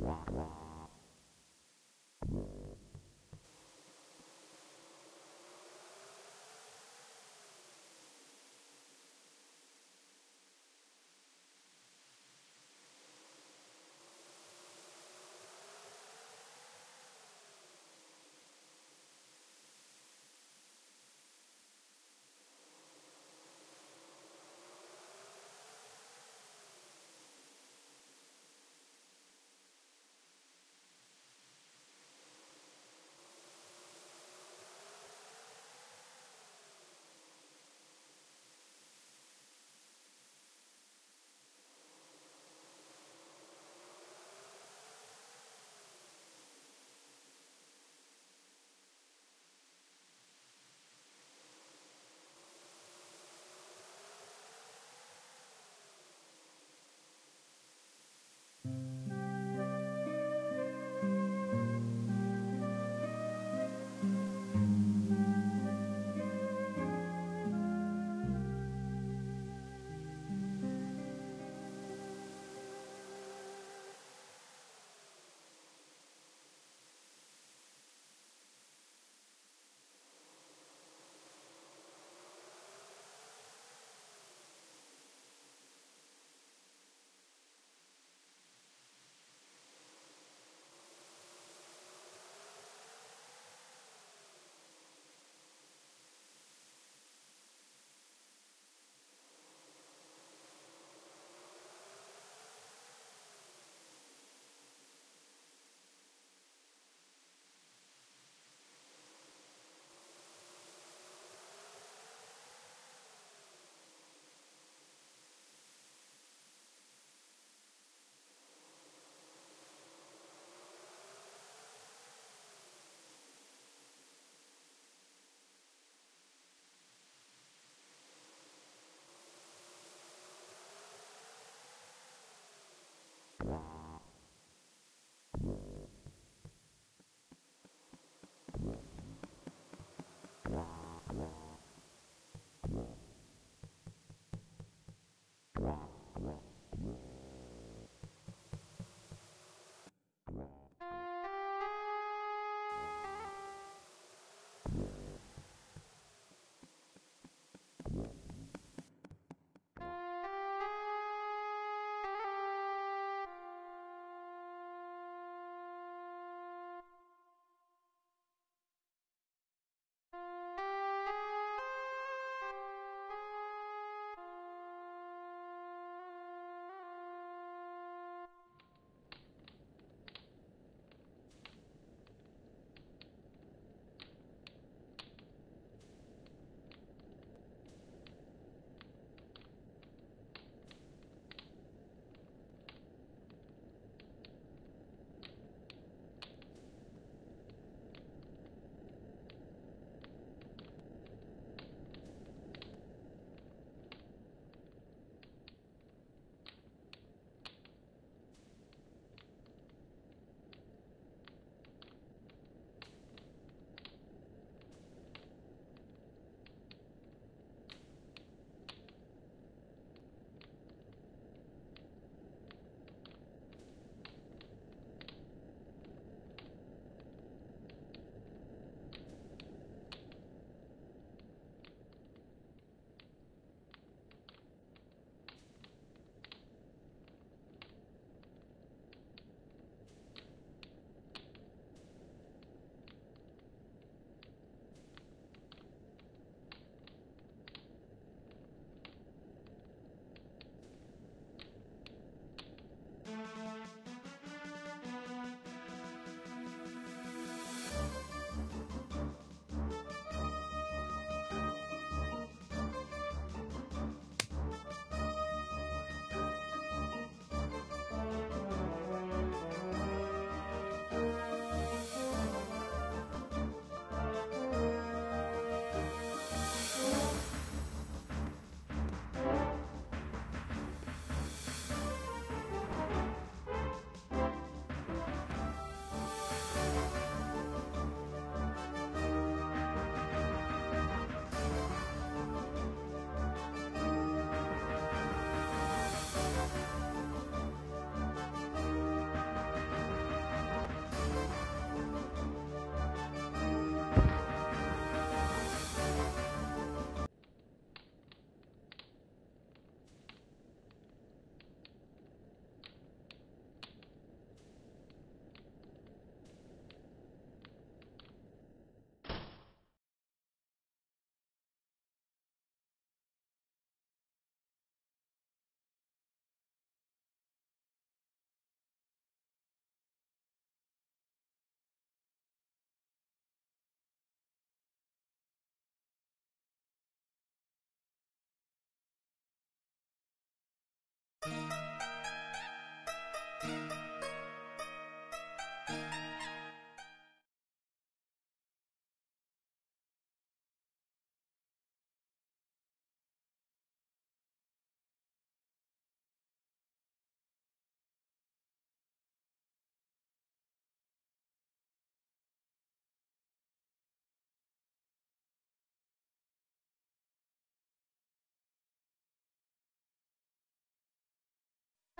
Wow.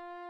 you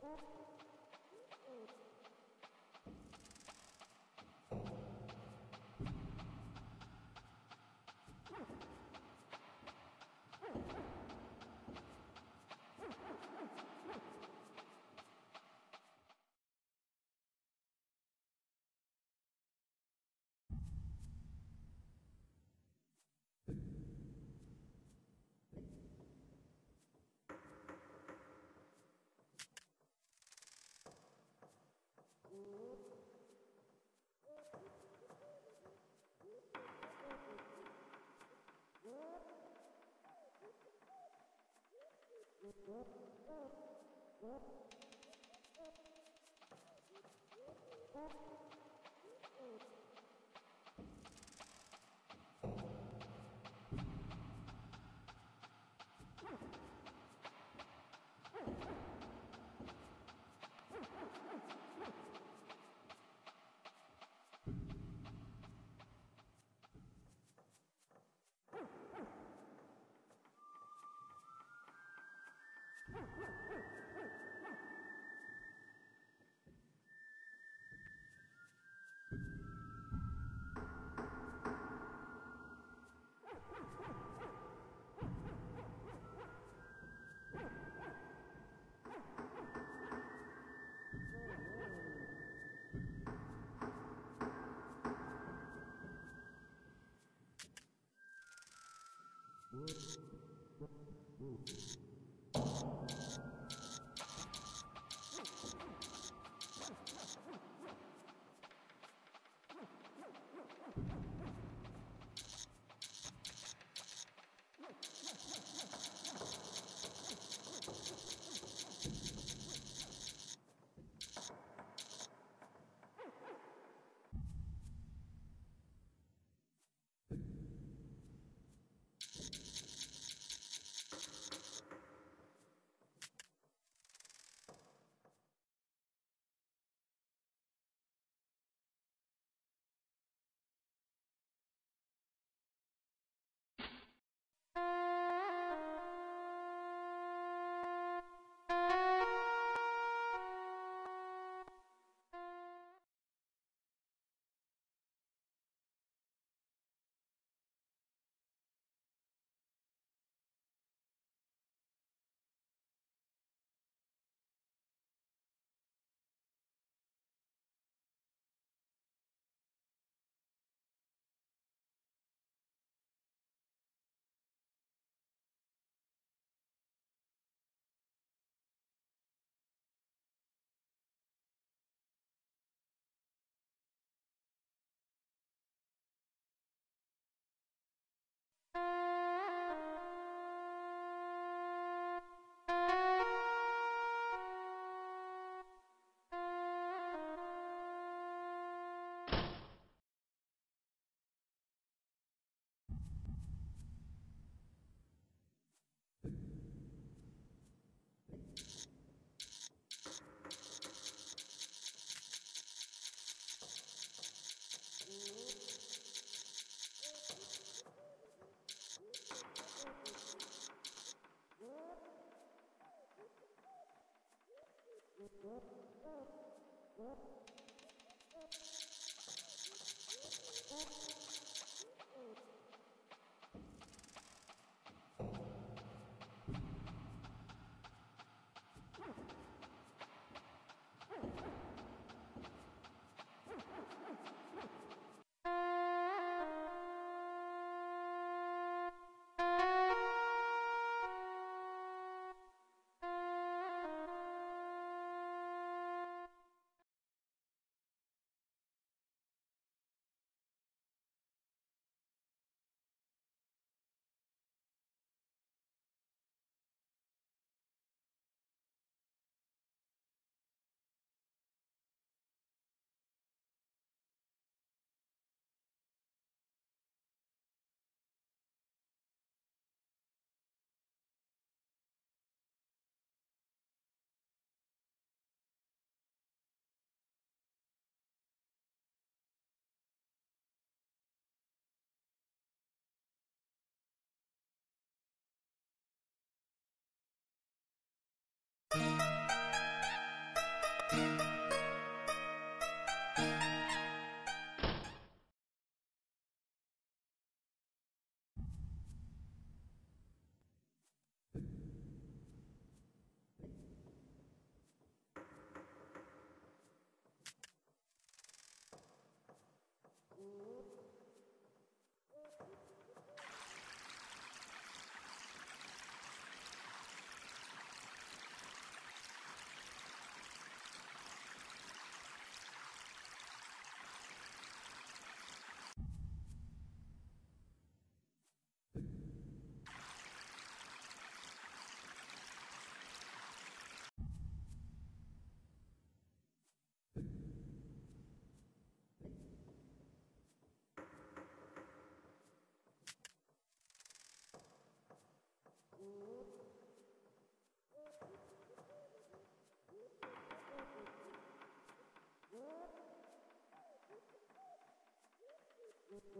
Thank. What? Ooh. Ooh. you What?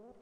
What?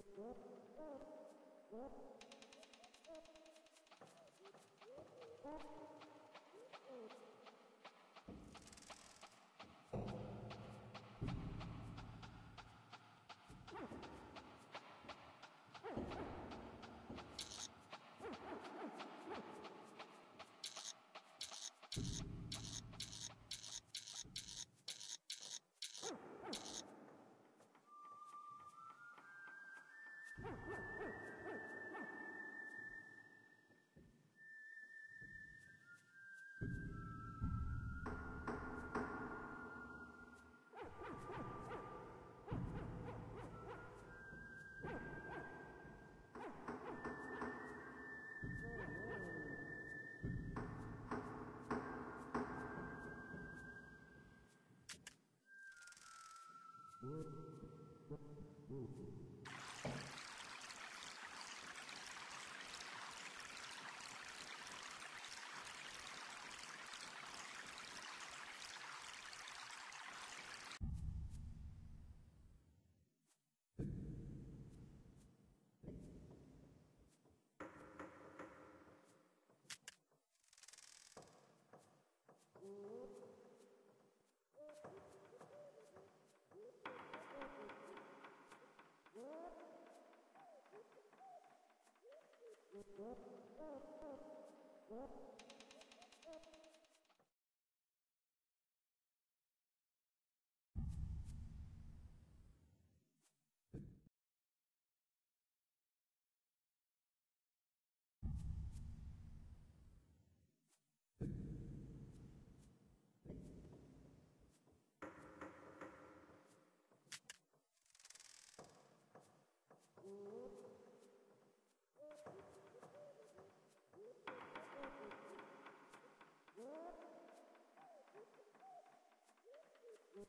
Thank you. Ooh.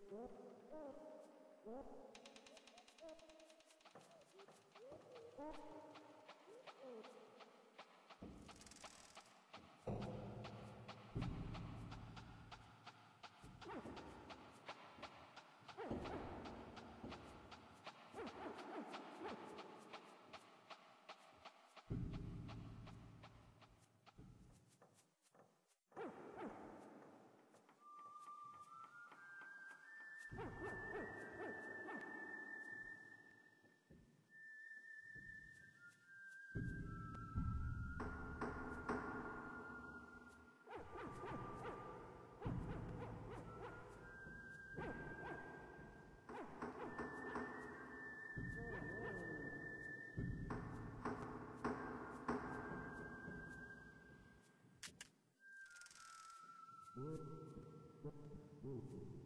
Thank you. Thank you.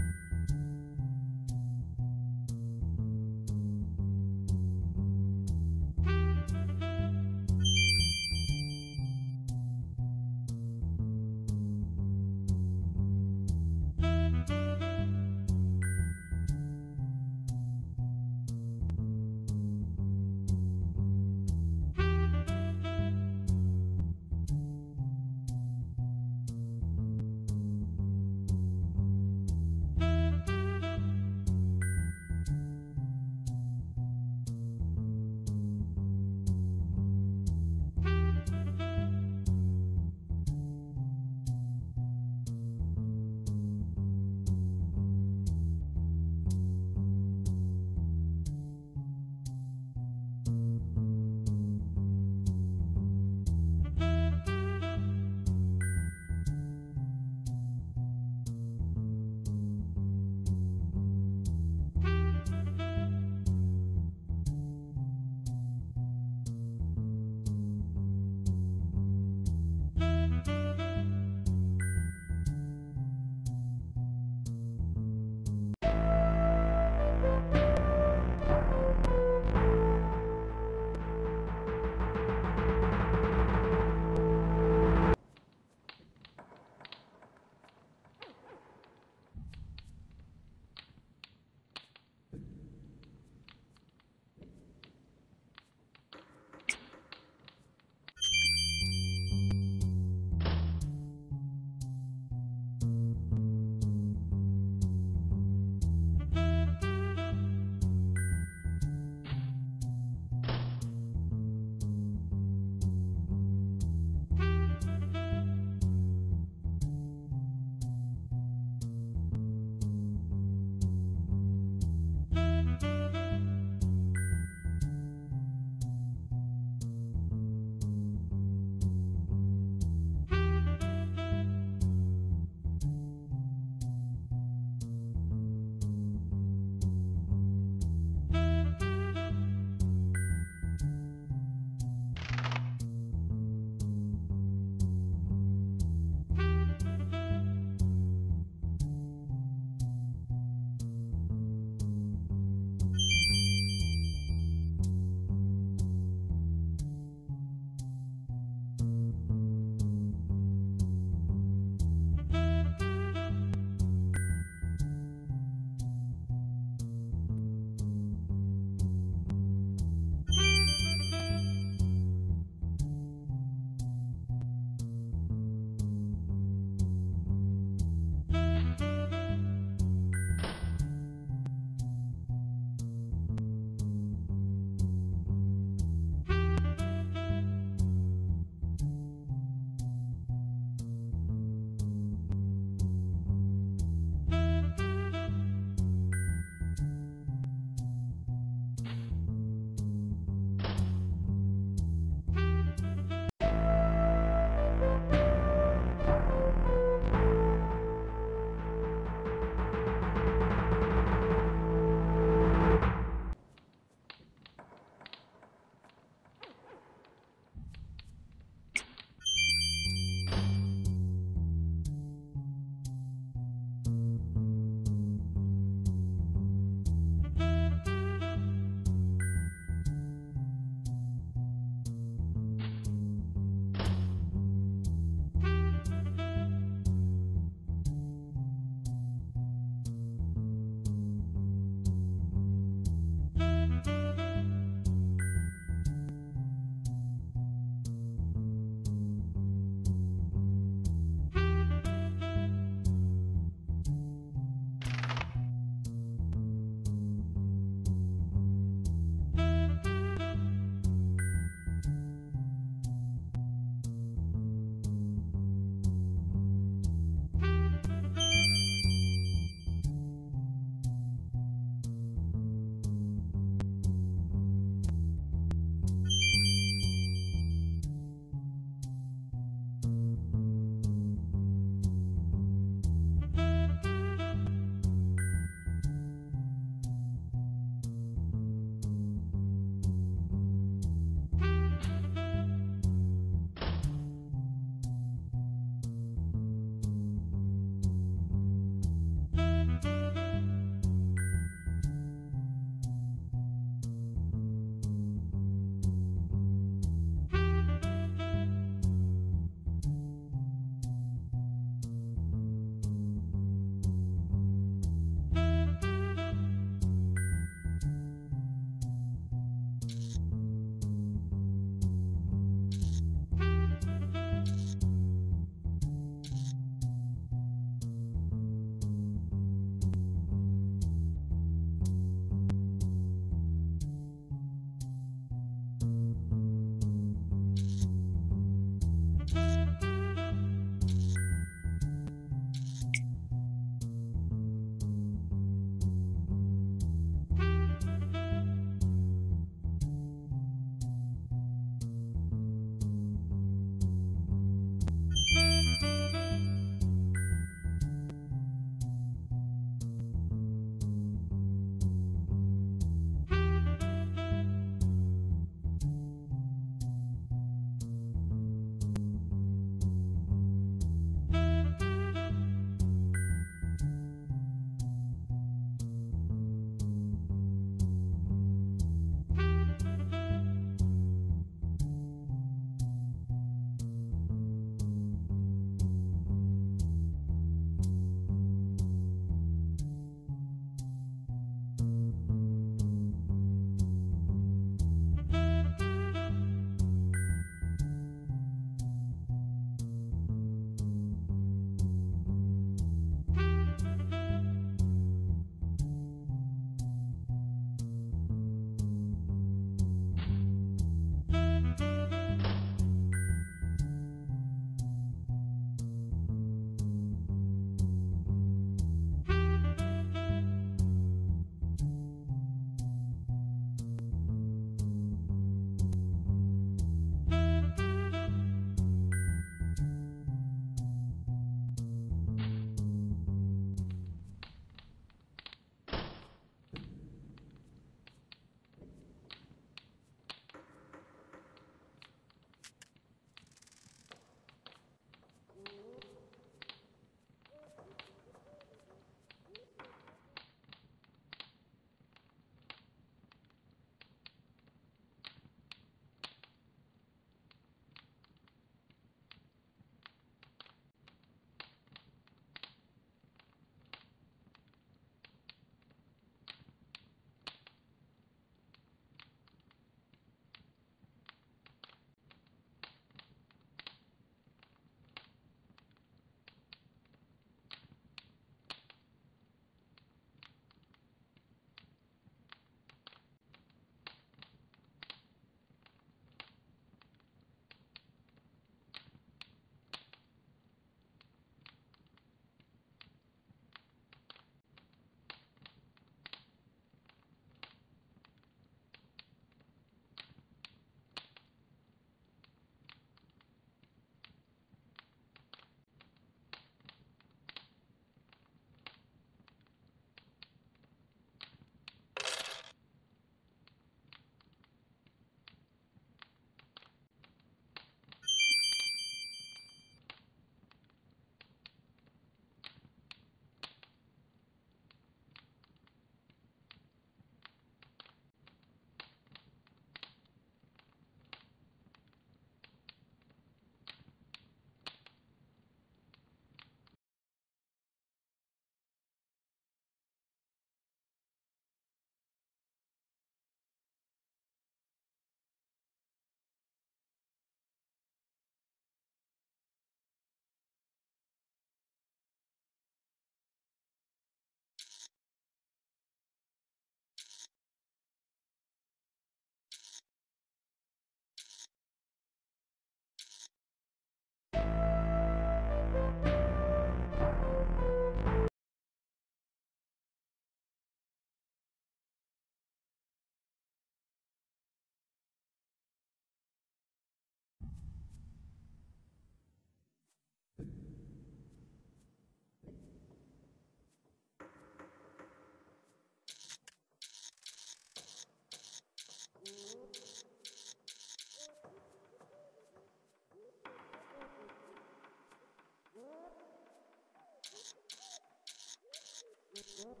Thank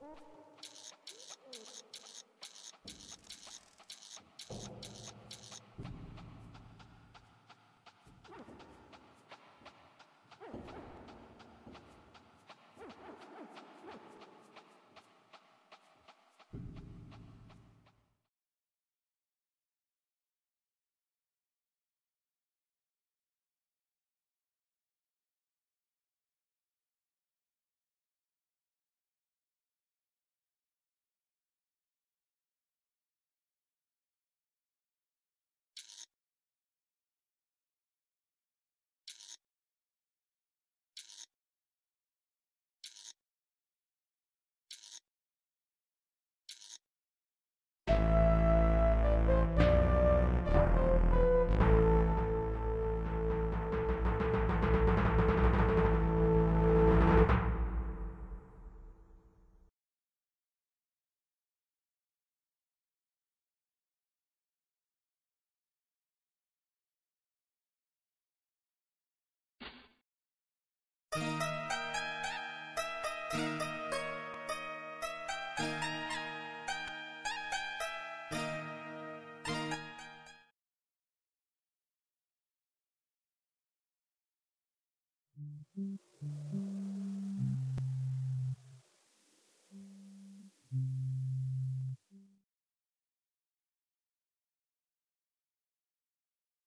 you. Mm-hmm. Mm-hmm.